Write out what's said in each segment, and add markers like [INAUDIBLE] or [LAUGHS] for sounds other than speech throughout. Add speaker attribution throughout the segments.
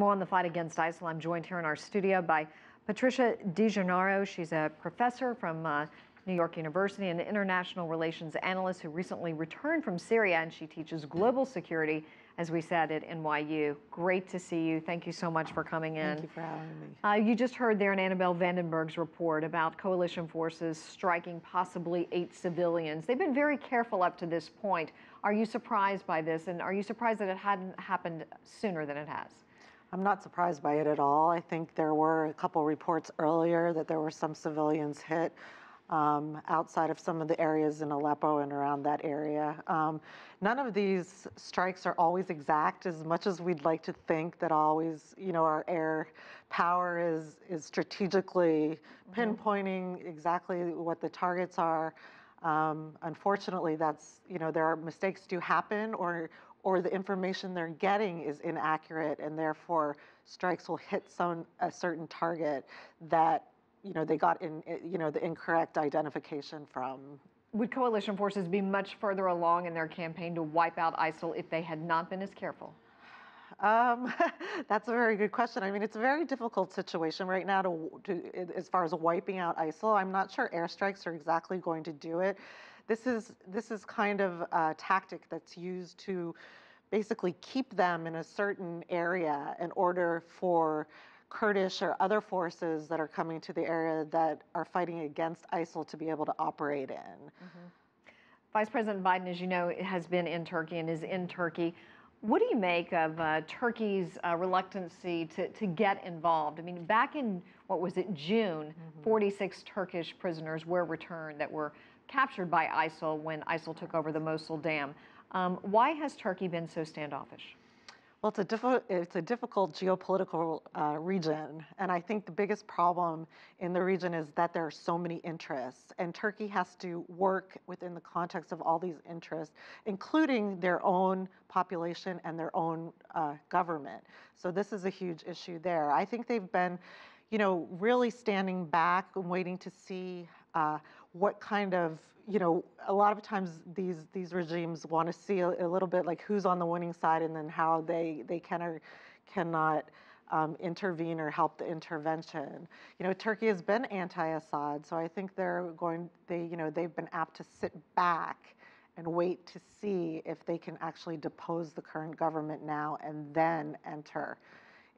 Speaker 1: More on the fight against ISIL. I'm joined here in our studio by Patricia DeGennaro. She's a professor from uh, New York University and an international relations analyst who recently returned from Syria, and she teaches global security, as we said, at NYU. Great to see you. Thank you so much for coming in.
Speaker 2: Thank you for having me.
Speaker 1: Uh, you just heard there in Annabelle Vandenberg's report about coalition forces striking possibly eight civilians. They've been very careful up to this point. Are you surprised by this, and are you surprised that it hadn't happened sooner than it has?
Speaker 2: I'm not surprised by it at all. I think there were a couple reports earlier that there were some civilians hit um, outside of some of the areas in Aleppo and around that area. Um, none of these strikes are always exact as much as we'd like to think that always, you know, our air power is, is strategically mm-hmm. pinpointing exactly what the targets are. Um, unfortunately, that's, you know, there are mistakes do happen or, or the information they're getting is inaccurate and therefore strikes will hit some a certain target that you know they got in you know the incorrect identification from
Speaker 1: would coalition forces be much further along in their campaign to wipe out ISIL if they had not been as careful?
Speaker 2: Um, [LAUGHS] that's a very good question. I mean, it's a very difficult situation right now to, to, as far as wiping out ISIL. I'm not sure airstrikes are exactly going to do it. This is this is kind of a tactic that's used to basically keep them in a certain area in order for Kurdish or other forces that are coming to the area that are fighting against ISIL to be able to operate in. Mm-hmm.
Speaker 1: Vice President Biden, as you know, has been in Turkey and is in Turkey. What do you make of uh, Turkey's uh, reluctancy to, to get involved? I mean, back in, what was it, June, mm-hmm. 46 Turkish prisoners were returned that were captured by ISIL when ISIL took over the Mosul Dam. Um, why has Turkey been so standoffish?
Speaker 2: Well, it's a, it's a difficult geopolitical uh, region. And I think the biggest problem in the region is that there are so many interests. And Turkey has to work within the context of all these interests, including their own population and their own uh, government. So this is a huge issue there. I think they've been, you know, really standing back and waiting to see uh, what kind of you know a lot of times these these regimes want to see a, a, little bit like who's on the winning side and then how they they can or cannot um, intervene or help the intervention. You know, Turkey has been anti-Assad, so I think they're going. They you know they've been apt to sit back and wait to see if they can actually depose the current government now and then enter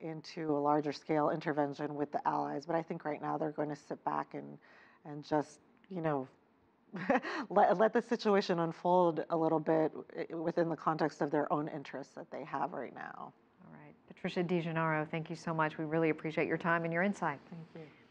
Speaker 2: into a larger scale intervention with the allies. But I think right now they're going to sit back and and just, you know, [LAUGHS] let, let the situation unfold a little bit eh, within the context of their own interests that they have right now.
Speaker 1: All right. Patricia DeGennaro, thank you so much. We really appreciate your time and your insight.
Speaker 2: Thank you.